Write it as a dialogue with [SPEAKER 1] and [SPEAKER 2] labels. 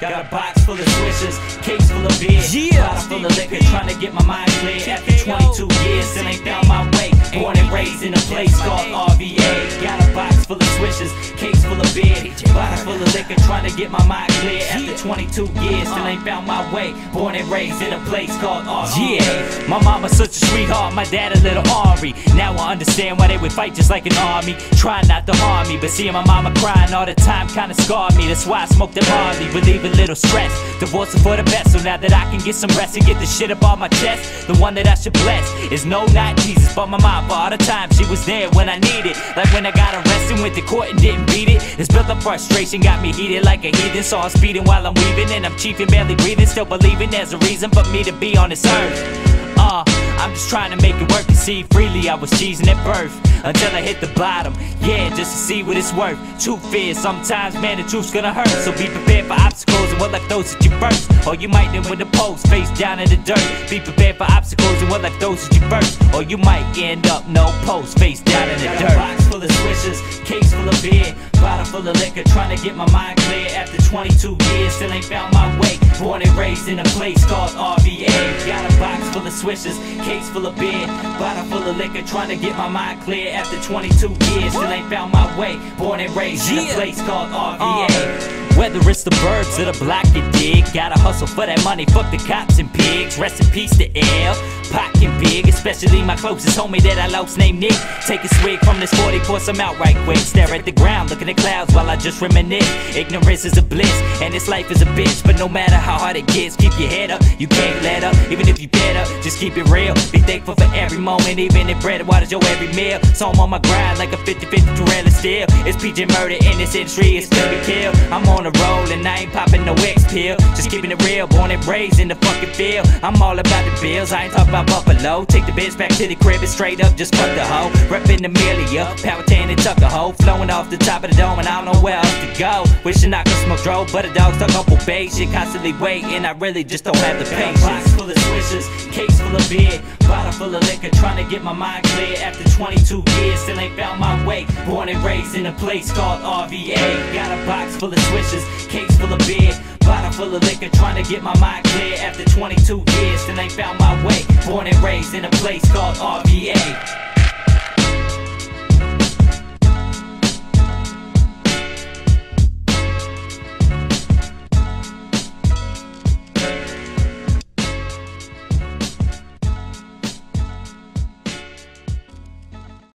[SPEAKER 1] Got a box full of swishers, case full of beer,
[SPEAKER 2] Yeah.
[SPEAKER 1] bottle full of liquor, trying to get my mind clear. After 22 years, still ain't found my way. Born and raised in a place called RVA. Got a box full of swishers, case full of beer, bottle full of liquor, trying to get my mind clear. After 22 years, still ain't found my way. Born and raised in a place called RVA.
[SPEAKER 2] Yeah, my mama's such a sweetheart, my dad a little ornery. Now I understand why they would fight just like an army. Trying not to harm me, but seeing my mama crying all the time kinda scarred me. That's why I smoked that Marley, relieve a little stress. Divorce for the best, so now that I can get some rest and get the shit up on my chest, the one that I should bless is no, not Jesus, but my mom. For all the time she was there when I needed, like when I got arrested, went to court and didn't beat it. This built up frustration, got me heated like a heathen. So Speeding while I'm weaving, and I'm chiefing, barely breathing, still believing there's a reason for me to be on this earth. Uh, I'm just trying to make it work and see freely. I was cheesing at birth until I hit the bottom. Yeah, just to see what it's worth. Truth is, sometimes, man, the truth's gonna hurt. So be prepared for obstacles and what life throws at you first. Or you might end with a post face down in the dirt. Be prepared for obstacles and what life throws at you first. Or you might end up no post face down in the dirt.
[SPEAKER 1] box full of case full of beer, full of liquor, trying to get my mind clear. After 22 years, still ain't found my way. Born and raised in a place called RVA. Got a box full of swishers, case full of beer, bottle full of liquor, trying to get my mind clear. After 22 years, still ain't found my way. Born and raised in a place called
[SPEAKER 2] Uh,
[SPEAKER 1] RVA.
[SPEAKER 2] Whether it's the burbs or the block you dig, gotta hustle for that money. Fuck the cops and pigs. Rest in peace to L. And Big, especially my closest homie that I lost named Nick. Take a swig from this 40, pour some out right quick. Stare at the ground, look at the clouds while I just reminisce. Ignorance is a bliss, and this life is a bitch. But no matter how hard it gets, keep your head up. You can't let up, even if you dead up. Just keep it real. Be thankful for every moment, even if bread and water's your every meal. So I'm on my grind like a 50-50 Torella still. It's PJ murder in this industry, it's baby kill. I'm on a roll and I ain't popping no X pill. Just keeping it real, born and raised in the fucking field. I'm all about the bills, I ain't talking about Buffalo. Take the bitch back to the crib and straight up, just fuck the hoe. Reppin' the Amelia, Powhatan and Tuckahoe. Flowing off the top of the dome and I don't know where else to go. Wishing I could smoke dro, but a dog stuck up for bait. Shit constantly waiting, I really just don't have the patience.
[SPEAKER 1] Full of swishers, case full of beer, bottle full of liquor, trying to get my mind clear. After 22 years, still ain't found my way. Born and raised in a place called RVA. Got a box full of swishers, case full of beer, bottle full of liquor, trying to get my mind clear. After 22 years, still ain't found my way. Born and raised in a place called RVA.